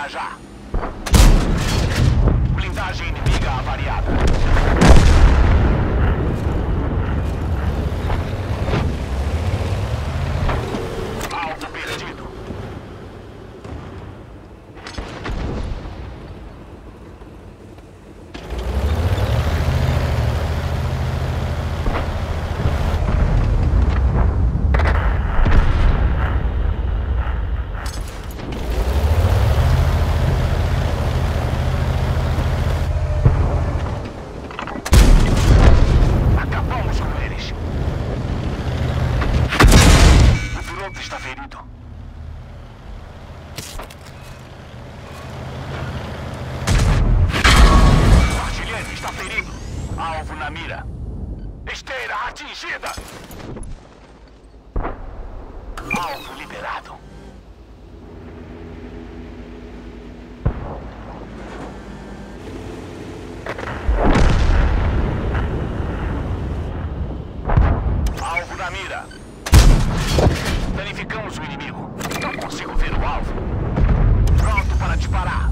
para engajar. Está ferido. Artilheiro está ferido. Alvo na mira. Esteira atingida. Alvo liberado. Alvo na mira. Danificamos o inimigo. Não consigo ver o alvo. Pronto para disparar.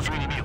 was really neat.